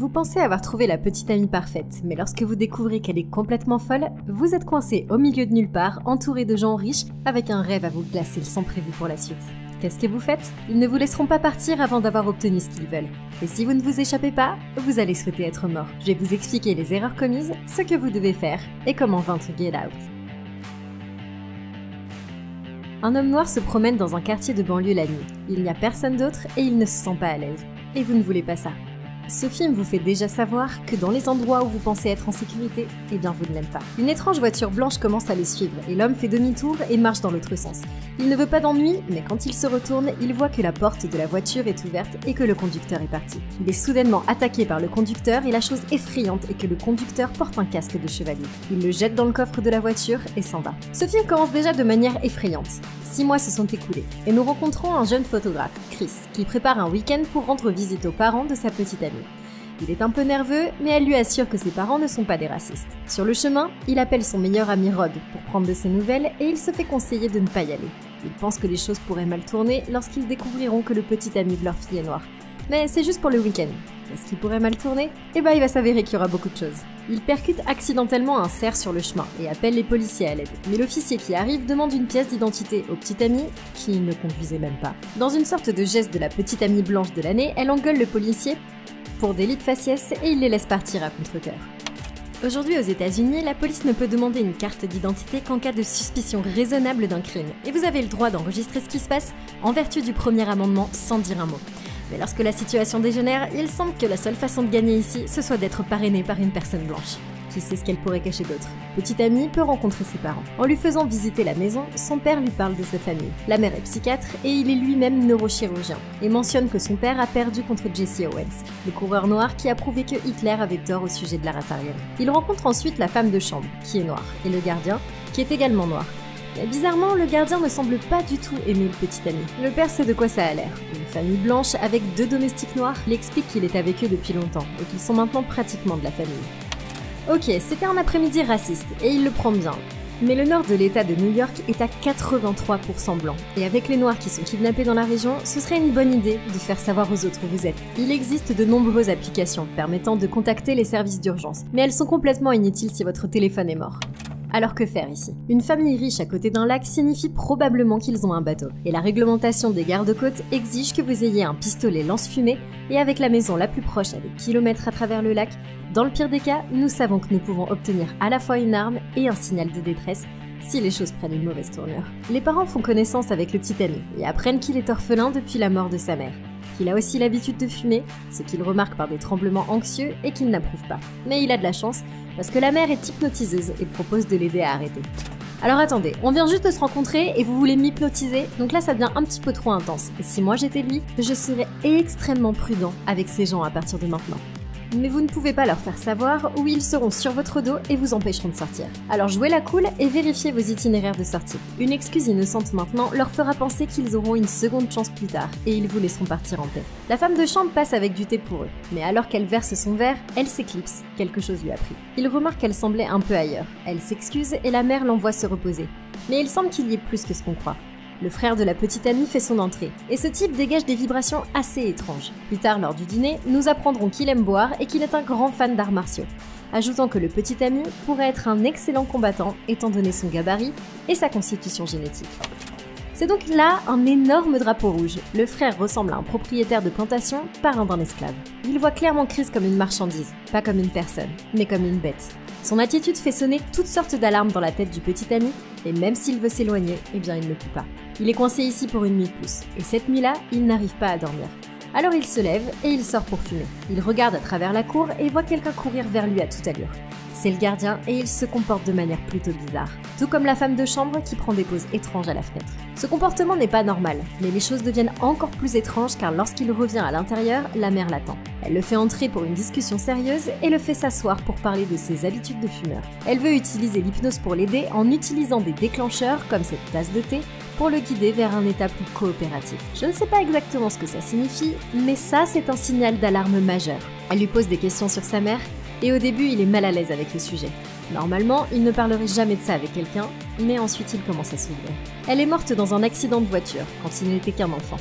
Vous pensez avoir trouvé la petite amie parfaite, mais lorsque vous découvrez qu'elle est complètement folle, vous êtes coincé au milieu de nulle part, entouré de gens riches, avec un rêve à vous glacer sans prévu pour la suite. Qu'est-ce que vous faites? Ils ne vous laisseront pas partir avant d'avoir obtenu ce qu'ils veulent. Et si vous ne vous échappez pas, vous allez souhaiter être mort. Je vais vous expliquer les erreurs commises, ce que vous devez faire et comment vaincre Get Out. Un homme noir se promène dans un quartier de banlieue la nuit. Il n'y a personne d'autre et il ne se sent pas à l'aise. Et vous ne voulez pas ça. Ce film vous fait déjà savoir que dans les endroits où vous pensez être en sécurité, eh bien vous ne l'aimez pas. Une étrange voiture blanche commence à le suivre et l'homme fait demi-tour et marche dans l'autre sens. Il ne veut pas d'ennui, mais quand il se retourne, il voit que la porte de la voiture est ouverte et que le conducteur est parti. Il est soudainement attaqué par le conducteur et la chose effrayante est que le conducteur porte un casque de chevalier. Il le jette dans le coffre de la voiture et s'en va. Ce film commence déjà de manière effrayante. Six mois se sont écoulés et nous rencontrons un jeune photographe, Chris, qui prépare un week-end pour rendre visite aux parents de sa petite amie. Il est un peu nerveux, mais elle lui assure que ses parents ne sont pas des racistes. Sur le chemin, il appelle son meilleur ami Rod pour prendre de ses nouvelles et il se fait conseiller de ne pas y aller. Il pense que les choses pourraient mal tourner lorsqu'ils découvriront que le petit ami de leur fille est noir. Mais c'est juste pour le week-end. Est-ce qu'il pourrait mal tourner? Eh ben il va s'avérer qu'il y aura beaucoup de choses. Il percute accidentellement un cerf sur le chemin et appelle les policiers à l'aide. Mais l'officier qui arrive demande une pièce d'identité au petit ami, qui ne conduisait même pas. Dans une sorte de geste de la petite amie blanche de l'année, elle engueule le policier pour délit de faciès et il les laisse partir à contre-coeur. Aujourd'hui aux États-Unis, la police ne peut demander une carte d'identité qu'en cas de suspicion raisonnable d'un crime, et vous avez le droit d'enregistrer ce qui se passe en vertu du premier amendement sans dire un mot. Mais lorsque la situation dégénère, il semble que la seule façon de gagner ici, ce soit d'être parrainé par une personne blanche. Qui sait ce qu'elle pourrait cacher d'autre Petit ami peut rencontrer ses parents. En lui faisant visiter la maison, son père lui parle de sa famille. La mère est psychiatre et il est lui-même neurochirurgien, et mentionne que son père a perdu contre Jesse Owens, le coureur noir qui a prouvé que Hitler avait tort au sujet de la race aryenne. Il rencontre ensuite la femme de chambre, qui est noire, et le gardien, qui est également noir. Mais bizarrement, le gardien ne semble pas du tout aimer le petit ami. Le père sait de quoi ça a l'air. Une famille blanche avec deux domestiques noirs l'explique qu'il est avec eux depuis longtemps et qu'ils sont maintenant pratiquement de la famille. Ok, c'était un après-midi raciste, et il le prend bien. Mais le nord de l'État de New York est à 83% blanc. Et avec les Noirs qui sont kidnappés dans la région, ce serait une bonne idée de faire savoir aux autres où vous êtes. Il existe de nombreuses applications permettant de contacter les services d'urgence, mais elles sont complètement inutiles si votre téléphone est mort. Alors que faire ici? Une famille riche à côté d'un lac signifie probablement qu'ils ont un bateau, et la réglementation des gardes-côtes exige que vous ayez un pistolet lance-fumée, et avec la maison la plus proche à des kilomètres à travers le lac, dans le pire des cas, nous savons que nous pouvons obtenir à la fois une arme et un signal de détresse si les choses prennent une mauvaise tournure. Les parents font connaissance avec le petit ami et apprennent qu'il est orphelin depuis la mort de sa mère. Il a aussi l'habitude de fumer, ce qu'il remarque par des tremblements anxieux et qu'il n'approuve pas. Mais il a de la chance, parce que la mère est hypnotiseuse et propose de l'aider à arrêter. Alors attendez, on vient juste de se rencontrer et vous voulez m'hypnotiser, donc là ça devient un petit peu trop intense. Et si moi j'étais lui, je serais extrêmement prudent avec ces gens à partir de maintenant mais vous ne pouvez pas leur faire savoir où ils seront sur votre dos et vous empêcheront de sortir. Alors jouez la cool et vérifiez vos itinéraires de sortie. Une excuse innocente maintenant leur fera penser qu'ils auront une seconde chance plus tard et ils vous laisseront partir en paix. La femme de chambre passe avec du thé pour eux, mais alors qu'elle verse son verre, elle s'éclipse, quelque chose lui a pris. Il remarque qu'elle semblait un peu ailleurs. Elle s'excuse et la mère l'envoie se reposer. Mais il semble qu'il y ait plus que ce qu'on croit. Le frère de la petite amie fait son entrée, et ce type dégage des vibrations assez étranges. Plus tard, lors du dîner, nous apprendrons qu'il aime boire et qu'il est un grand fan d'arts martiaux, ajoutant que le petit ami pourrait être un excellent combattant étant donné son gabarit et sa constitution génétique. C'est donc là un énorme drapeau rouge. Le frère ressemble à un propriétaire de plantation, parrain d'un esclave. Il voit clairement Chris comme une marchandise, pas comme une personne, mais comme une bête. Son attitude fait sonner toutes sortes d'alarmes dans la tête du petit ami, et même s'il veut s'éloigner, eh bien il ne peut pas. Il est coincé ici pour une nuit de plus, et cette nuit-là, il n'arrive pas à dormir. Alors il se lève et il sort pour fumer. Il regarde à travers la cour et voit quelqu'un courir vers lui à toute allure. C'est le gardien et il se comporte de manière plutôt bizarre, tout comme la femme de chambre qui prend des poses étranges à la fenêtre. Ce comportement n'est pas normal, mais les choses deviennent encore plus étranges car lorsqu'il revient à l'intérieur, la mère l'attend. Elle le fait entrer pour une discussion sérieuse et le fait s'asseoir pour parler de ses habitudes de fumeur. Elle veut utiliser l'hypnose pour l'aider en utilisant des déclencheurs comme cette tasse de thé pour le guider vers un état plus coopératif. Je ne sais pas exactement ce que ça signifie, mais ça c'est un signal d'alarme majeur. Elle lui pose des questions sur sa mère et au début, il est mal à l'aise avec le sujet. Normalement, il ne parlerait jamais de ça avec quelqu'un, mais ensuite il commence à s'ouvrir. Elle est morte dans un accident de voiture, quand il n'était qu'un enfant,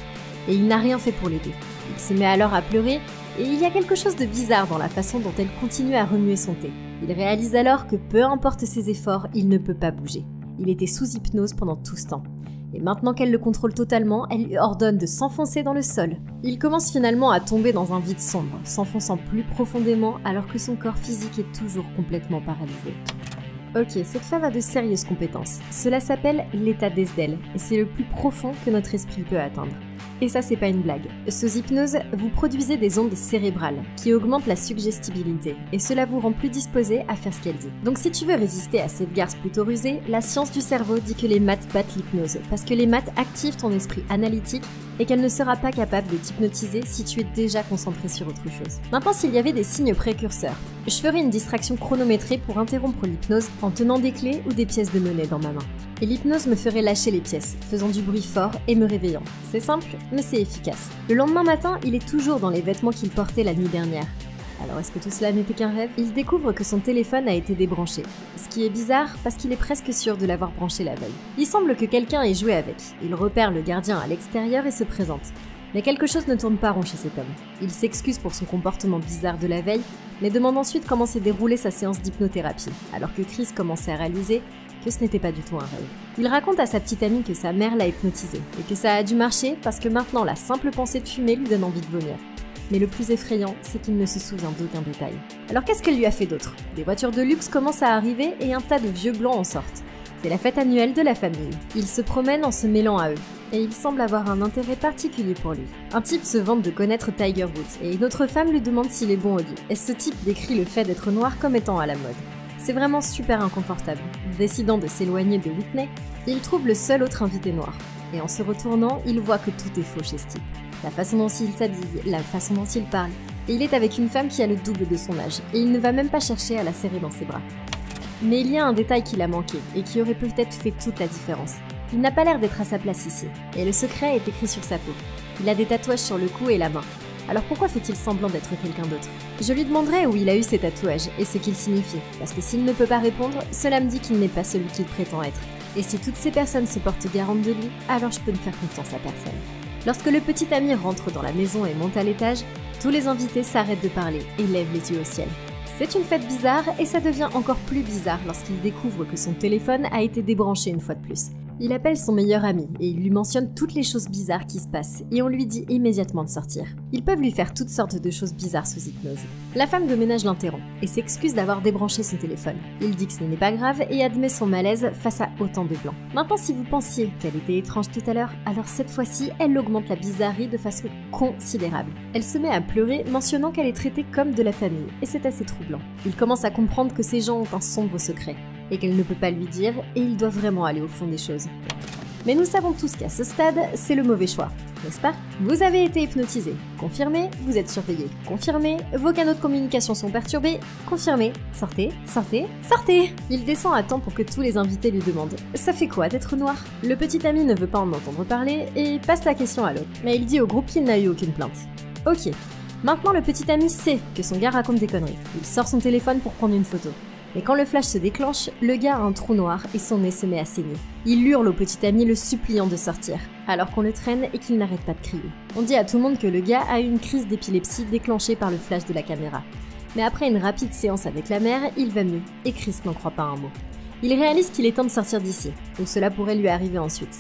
et il n'a rien fait pour l'aider. Il se met alors à pleurer, Et il y a quelque chose de bizarre dans la façon dont elle continue à remuer son thé. Il réalise alors que peu importe ses efforts, il ne peut pas bouger. Il était sous hypnose pendant tout ce temps. Et maintenant qu'elle le contrôle totalement, elle lui ordonne de s'enfoncer dans le sol. Il commence finalement à tomber dans un vide sombre, s'enfonçant plus profondément alors que son corps physique est toujours complètement paralysé. Ok, cette femme a de sérieuses compétences. Cela s'appelle l'état d'Esdel, et c'est le plus profond que notre esprit peut atteindre. Et ça, c'est pas une blague. Sous hypnose, vous produisez des ondes cérébrales qui augmentent la suggestibilité, et cela vous rend plus disposé à faire ce qu'elle dit. Donc si tu veux résister à cette garce plutôt rusée, la science du cerveau dit que les maths battent l'hypnose, parce que les maths activent ton esprit analytique et qu'elle ne sera pas capable de t'hypnotiser si tu es déjà concentré sur autre chose. Maintenant, s'il y avait des signes précurseurs, je ferais une distraction chronométrée pour interrompre l'hypnose en tenant des clés ou des pièces de monnaie dans ma main. Et l'hypnose me ferait lâcher les pièces, faisant du bruit fort et me réveillant. C'est simple, mais c'est efficace. Le lendemain matin, il est toujours dans les vêtements qu'il portait la nuit dernière. Alors est-ce que tout cela n'était qu'un rêve? Il découvre que son téléphone a été débranché. Ce qui est bizarre parce qu'il est presque sûr de l'avoir branché la veille. Il semble que quelqu'un ait joué avec. Il repère le gardien à l'extérieur et se présente. Mais quelque chose ne tourne pas rond chez cet homme. Il s'excuse pour son comportement bizarre de la veille, mais demande ensuite comment s'est déroulée sa séance d'hypnothérapie, alors que Chris commençait à réaliser que ce n'était pas du tout un rêve. Il raconte à sa petite amie que sa mère l'a hypnotisé, et que ça a dû marcher parce que maintenant la simple pensée de fumer lui donne envie de vomir. Mais le plus effrayant, c'est qu'il ne se souvient d'aucun détail. Alors qu'est-ce qu'elle lui a fait d'autre? Des voitures de luxe commencent à arriver et un tas de vieux blancs en sortent. C'est la fête annuelle de la famille. Il se promène en se mêlant à eux, et il semble avoir un intérêt particulier pour lui. Un type se vante de connaître Tiger Woods, et une autre femme lui demande s'il est bon au lit. Et ce type décrit le fait d'être noir comme étant à la mode. C'est vraiment super inconfortable. Décidant de s'éloigner de Whitney, il trouve le seul autre invité noir. Et en se retournant, il voit que tout est faux chez Steve. La façon dont il s'habille, la façon dont il parle. Et il est avec une femme qui a le double de son âge, et il ne va même pas chercher à la serrer dans ses bras. Mais il y a un détail qu'il a manqué, et qui aurait peut-être fait toute la différence. Il n'a pas l'air d'être à sa place ici, et le secret est écrit sur sa peau. Il a des tatouages sur le cou et la main. Alors pourquoi fait-il semblant d'être quelqu'un d'autre Je lui demanderai où il a eu ces tatouages et ce qu'ils signifient, parce que s'il ne peut pas répondre, cela me dit qu'il n'est pas celui qu'il prétend être. Et si toutes ces personnes se portent garantes de lui, alors je peux ne faire confiance à personne. Lorsque le petit ami rentre dans la maison et monte à l'étage, tous les invités s'arrêtent de parler et lèvent les yeux au ciel. C'est une fête bizarre et ça devient encore plus bizarre lorsqu'il découvre que son téléphone a été débranché une fois de plus. Il appelle son meilleur ami et il lui mentionne toutes les choses bizarres qui se passent et on lui dit immédiatement de sortir. Ils peuvent lui faire toutes sortes de choses bizarres sous hypnose. La femme de ménage l'interrompt et s'excuse d'avoir débranché son téléphone. Il dit que ce n'est pas grave et admet son malaise face à autant de blancs. Maintenant, si vous pensiez qu'elle était étrange tout à l'heure, alors cette fois-ci, elle augmente la bizarrerie de façon considérable. Elle se met à pleurer, mentionnant qu'elle est traitée comme de la famille et c'est assez troublant. Il commence à comprendre que ces gens ont un sombre secret et qu'elle ne peut pas lui dire, et il doit vraiment aller au fond des choses. Mais nous savons tous qu'à ce stade, c'est le mauvais choix, n'est-ce pas? Vous avez été hypnotisé. Confirmé, vous êtes surveillé. Confirmé, vos canaux de communication sont perturbés. Confirmé, sortez, sortez, sortez Il descend à temps pour que tous les invités lui demandent Ça fait quoi d'être noir? Le petit ami ne veut pas en entendre parler et passe la question à l'autre. Mais il dit au groupe qu'il n'a eu aucune plainte. Ok. Maintenant, le petit ami sait que son gars raconte des conneries. Il sort son téléphone pour prendre une photo. Mais quand le flash se déclenche, le gars a un trou noir et son nez se met à saigner. Il hurle au petit ami le suppliant de sortir, alors qu'on le traîne et qu'il n'arrête pas de crier. On dit à tout le monde que le gars a eu une crise d'épilepsie déclenchée par le flash de la caméra. Mais après une rapide séance avec la mère, il va mieux, et Chris n'en croit pas un mot. Il réalise qu'il est temps de sortir d'ici, ou cela pourrait lui arriver ensuite.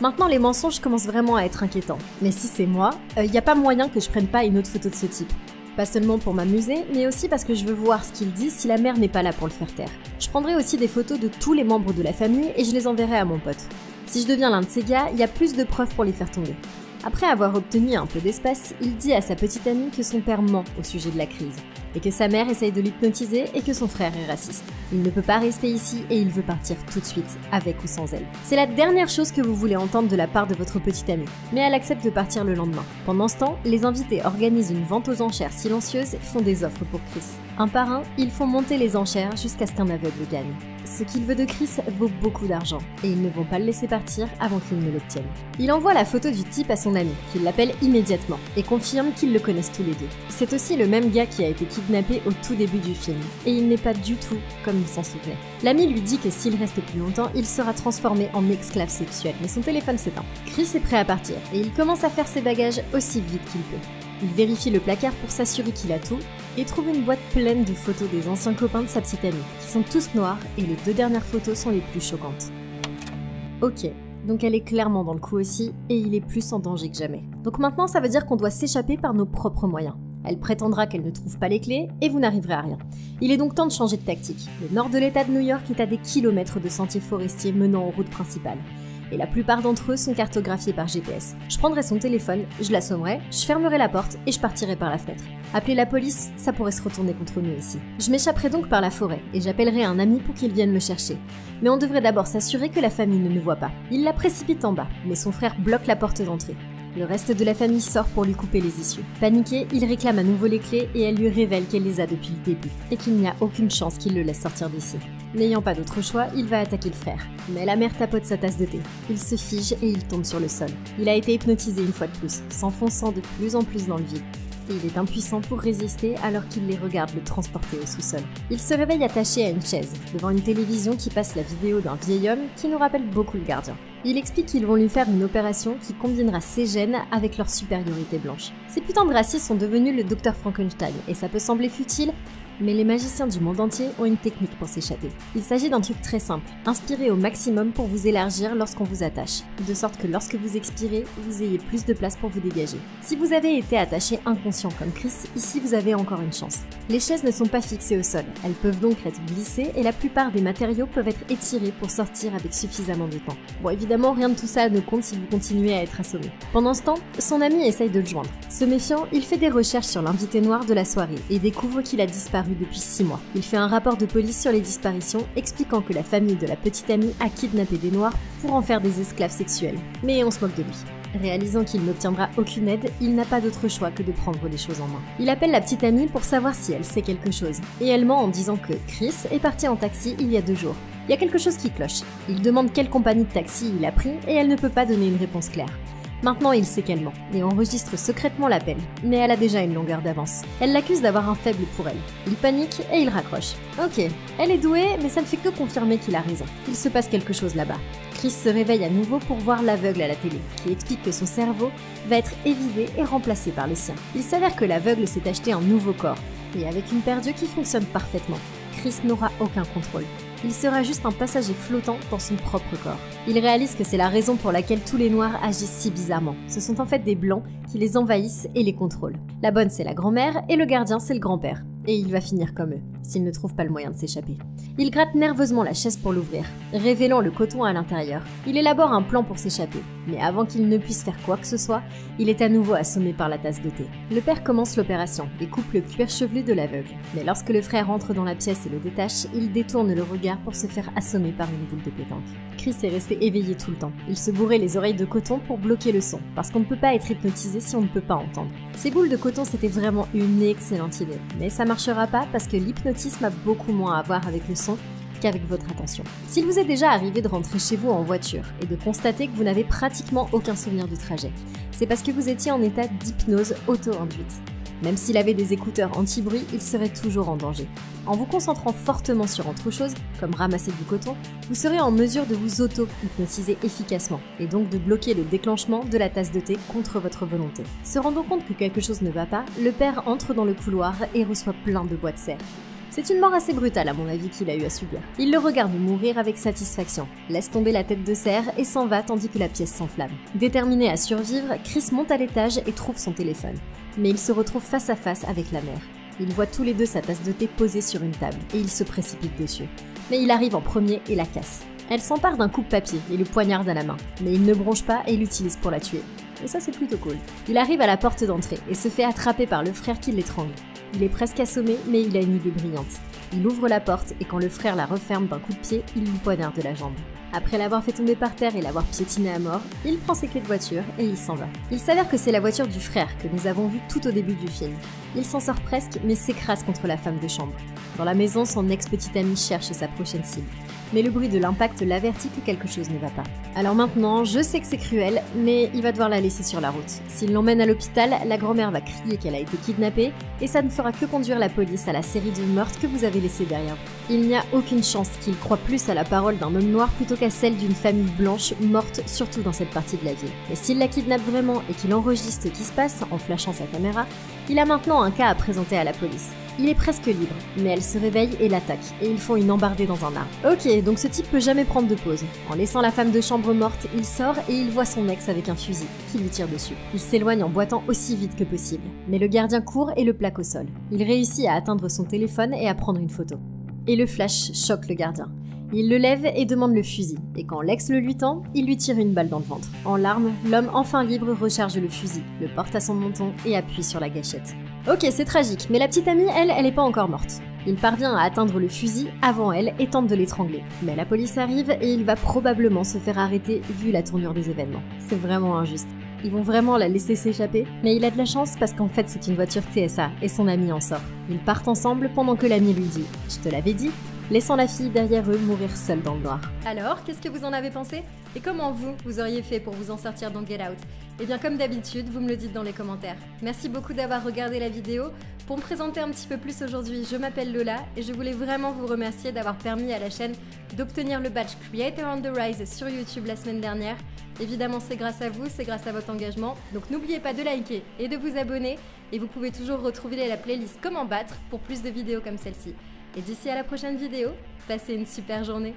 Maintenant, les mensonges commencent vraiment à être inquiétants. Mais si c'est moi, il euh, n'y a pas moyen que je prenne pas une autre photo de ce type. Pas seulement pour m'amuser, mais aussi parce que je veux voir ce qu'il dit si la mère n'est pas là pour le faire taire. Je prendrai aussi des photos de tous les membres de la famille et je les enverrai à mon pote. Si je deviens l'un de ces gars, il y a plus de preuves pour les faire tomber. Après avoir obtenu un peu d'espace, il dit à sa petite amie que son père ment au sujet de la crise, et que sa mère essaye de l'hypnotiser et que son frère est raciste. Il ne peut pas rester ici et il veut partir tout de suite, avec ou sans elle. C'est la dernière chose que vous voulez entendre de la part de votre petite amie, mais elle accepte de partir le lendemain. Pendant ce temps, les invités organisent une vente aux enchères silencieuse et font des offres pour Chris. Un par un, ils font monter les enchères jusqu'à ce qu'un aveugle gagne. Ce qu'il veut de Chris vaut beaucoup d'argent, et ils ne vont pas le laisser partir avant qu'il ne l'obtienne. Il envoie la photo du type à son ami, qui l'appelle immédiatement, et confirme qu'ils le connaissent tous les deux. C'est aussi le même gars qui a été kidnappé au tout début du film, et il n'est pas du tout comme il s'en souvenait. L'ami lui dit que s'il reste plus longtemps, il sera transformé en esclave sexuel, mais son téléphone s'éteint. Chris est prêt à partir, et il commence à faire ses bagages aussi vite qu'il peut. Il vérifie le placard pour s'assurer qu'il a tout et trouve une boîte pleine de photos des anciens copains de sa petite amie, qui sont tous noirs et les deux dernières photos sont les plus choquantes. Ok, donc elle est clairement dans le coup aussi et il est plus en danger que jamais. Donc maintenant ça veut dire qu'on doit s'échapper par nos propres moyens. Elle prétendra qu'elle ne trouve pas les clés et vous n'arriverez à rien. Il est donc temps de changer de tactique. Le nord de l'état de New York est à des kilomètres de sentiers forestiers menant aux routes principales et la plupart d'entre eux sont cartographiés par GPS. Je prendrai son téléphone, je l'assommerai, je fermerai la porte et je partirai par la fenêtre. Appeler la police, ça pourrait se retourner contre nous ici. Je m'échapperai donc par la forêt et j'appellerai un ami pour qu'il vienne me chercher. Mais on devrait d'abord s'assurer que la famille ne me voit pas. Il la précipite en bas, mais son frère bloque la porte d'entrée. Le reste de la famille sort pour lui couper les issues. Paniqué, il réclame à nouveau les clés et elle lui révèle qu'elle les a depuis le début et qu'il n'y a aucune chance qu'il le laisse sortir d'ici. N'ayant pas d'autre choix, il va attaquer le frère. Mais la mère tapote sa tasse de thé. Il se fige et il tombe sur le sol. Il a été hypnotisé une fois de plus, s'enfonçant de plus en plus dans le vide et il est impuissant pour résister alors qu'il les regarde le transporter au sous-sol. Il se réveille attaché à une chaise, devant une télévision qui passe la vidéo d'un vieil homme qui nous rappelle beaucoup le gardien. Il explique qu'ils vont lui faire une opération qui combinera ses gènes avec leur supériorité blanche. Ces putains de racistes sont devenus le docteur Frankenstein, et ça peut sembler futile, mais les magiciens du monde entier ont une technique pour s'échapper. Il s'agit d'un truc très simple, inspirez au maximum pour vous élargir lorsqu'on vous attache, de sorte que lorsque vous expirez, vous ayez plus de place pour vous dégager. Si vous avez été attaché inconscient comme Chris, ici vous avez encore une chance. Les chaises ne sont pas fixées au sol, elles peuvent donc être glissées et la plupart des matériaux peuvent être étirés pour sortir avec suffisamment de temps. Bon évidemment rien de tout ça ne compte si vous continuez à être assommé. Pendant ce temps, son ami essaye de le joindre. Se méfiant, il fait des recherches sur l'invité noir de la soirée et découvre qu'il a disparu depuis 6 mois. Il fait un rapport de police sur les disparitions, expliquant que la famille de la petite amie a kidnappé des Noirs pour en faire des esclaves sexuels. Mais on se moque de lui. Réalisant qu'il n'obtiendra aucune aide, il n'a pas d'autre choix que de prendre les choses en main. Il appelle la petite amie pour savoir si elle sait quelque chose, et elle ment en disant que Chris est parti en taxi il y a deux jours. Il y a quelque chose qui cloche. Il demande quelle compagnie de taxi il a pris et elle ne peut pas donner une réponse claire. Maintenant, il sait qu'elle ment et enregistre secrètement l'appel, mais elle a déjà une longueur d'avance. Elle l'accuse d'avoir un faible pour elle. Il panique et il raccroche. Ok, elle est douée, mais ça ne fait que confirmer qu'il a raison. Il se passe quelque chose là-bas. Chris se réveille à nouveau pour voir l'aveugle à la télé, qui explique que son cerveau va être évidé et remplacé par le sien. Il s'avère que l'aveugle s'est acheté un nouveau corps, et avec une paire d'yeux qui fonctionne parfaitement. Chris n'aura aucun contrôle il sera juste un passager flottant dans son propre corps. Il réalise que c'est la raison pour laquelle tous les noirs agissent si bizarrement. Ce sont en fait des blancs qui les envahissent et les contrôlent. La bonne c'est la grand-mère et le gardien c'est le grand-père. Et il va finir comme eux, s'il ne trouve pas le moyen de s'échapper. Il gratte nerveusement la chaise pour l'ouvrir, révélant le coton à l'intérieur. Il élabore un plan pour s'échapper, mais avant qu'il ne puisse faire quoi que ce soit, il est à nouveau assommé par la tasse de thé. Le père commence l'opération et coupe le cuir chevelu de l'aveugle. Mais lorsque le frère entre dans la pièce et le détache, il détourne le regard pour se faire assommer par une boule de pétanque. Chris est resté éveillé tout le temps. Il se bourrait les oreilles de coton pour bloquer le son, parce qu'on ne peut pas être hypnotisé si on ne peut pas entendre. Ces boules de coton, c'était vraiment une excellente idée, mais ça marchera pas parce que l'hypnotisme a beaucoup moins à voir avec le son qu'avec votre attention. S'il vous est déjà arrivé de rentrer chez vous en voiture et de constater que vous n'avez pratiquement aucun souvenir du trajet, c'est parce que vous étiez en état d'hypnose auto-induite. Même s'il avait des écouteurs anti-bruit, il serait toujours en danger. En vous concentrant fortement sur autre chose, comme ramasser du coton, vous serez en mesure de vous auto-hypnotiser efficacement, et donc de bloquer le déclenchement de la tasse de thé contre votre volonté. Se rendant compte que quelque chose ne va pas, le père entre dans le couloir et reçoit plein de boîtes de serre. C'est une mort assez brutale à mon avis qu'il a eu à subir. Il le regarde mourir avec satisfaction, laisse tomber la tête de serre et s'en va tandis que la pièce s'enflamme. Déterminé à survivre, Chris monte à l'étage et trouve son téléphone. Mais il se retrouve face à face avec la mère. Il voit tous les deux sa tasse de thé posée sur une table et il se précipite dessus. Mais il arrive en premier et la casse. Elle s'empare d'un coupe-papier et le poignarde à la main, mais il ne bronche pas et l'utilise pour la tuer. Et ça c'est plutôt cool. Il arrive à la porte d'entrée et se fait attraper par le frère qui l'étrangle. Il est presque assommé, mais il a une idée brillante. Il ouvre la porte et quand le frère la referme d'un coup de pied, il lui poignarde la jambe. Après l'avoir fait tomber par terre et l'avoir piétiné à mort, il prend ses clés de voiture et il s'en va. Il s'avère que c'est la voiture du frère que nous avons vue tout au début du film. Il s'en sort presque mais s'écrase contre la femme de chambre. Dans la maison, son ex-petite amie cherche sa prochaine cible. Mais le bruit de l'impact l'avertit que quelque chose ne va pas. Alors maintenant, je sais que c'est cruel, mais il va devoir la laisser sur la route. S'il l'emmène à l'hôpital, la grand-mère va crier qu'elle a été kidnappée, et ça ne fera que conduire la police à la série de meurtres que vous avez laissés derrière. Il n'y a aucune chance qu'il croit plus à la parole d'un homme noir plutôt qu'à celle d'une famille blanche morte, surtout dans cette partie de la ville. Mais s'il la kidnappe vraiment et qu'il enregistre ce qui se passe en flashant sa caméra, il a maintenant un cas à présenter à la police. Il est presque libre, mais elle se réveille et l'attaque, et ils font une embardée dans un arbre. Ok, donc ce type peut jamais prendre de pause. En laissant la femme de chambre morte, il sort et il voit son ex avec un fusil, qui lui tire dessus. Il s'éloigne en boitant aussi vite que possible, mais le gardien court et le plaque au sol. Il réussit à atteindre son téléphone et à prendre une photo. Et le flash choque le gardien. Il le lève et demande le fusil, et quand l'ex le lui tend, il lui tire une balle dans le ventre. En larmes, l'homme enfin libre recharge le fusil, le porte à son menton et appuie sur la gâchette. Ok, c'est tragique, mais la petite amie, elle, elle est pas encore morte. Il parvient à atteindre le fusil avant elle et tente de l'étrangler. Mais la police arrive et il va probablement se faire arrêter vu la tournure des événements. C'est vraiment injuste. Ils vont vraiment la laisser s'échapper, mais il a de la chance parce qu'en fait c'est une voiture TSA et son ami en sort. Ils partent ensemble pendant que l'ami lui dit Je te l'avais dit laissant la fille derrière eux mourir seule dans le noir. Alors, qu'est-ce que vous en avez pensé? Et comment vous, vous auriez fait pour vous en sortir dans Get Out? Eh bien, comme d'habitude, vous me le dites dans les commentaires. Merci beaucoup d'avoir regardé la vidéo. Pour me présenter un petit peu plus aujourd'hui, je m'appelle Lola et je voulais vraiment vous remercier d'avoir permis à la chaîne d'obtenir le badge Creator on the Rise sur YouTube la semaine dernière. Évidemment, c'est grâce à vous, c'est grâce à votre engagement. Donc n'oubliez pas de liker et de vous abonner. Et vous pouvez toujours retrouver la playlist Comment battre pour plus de vidéos comme celle-ci. Et d'ici à la prochaine vidéo, passez une super journée